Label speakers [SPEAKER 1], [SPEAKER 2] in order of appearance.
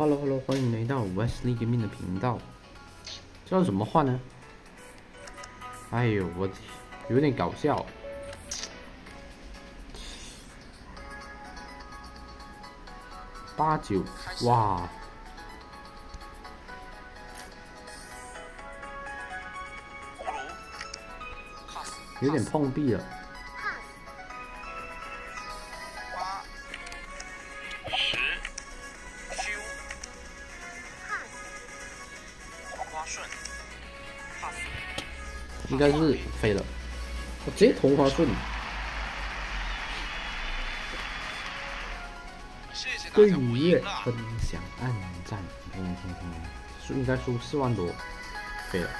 [SPEAKER 1] Hello Hello，欢迎来到 Wesley Gaming 的频道。这要怎么换呢？哎呦，我有点搞笑。八九，哇，有点碰壁了。应该是飞了，我直接同花顺。对雨夜分享暗赞，嗯嗯嗯，输应该输四万多，飞了。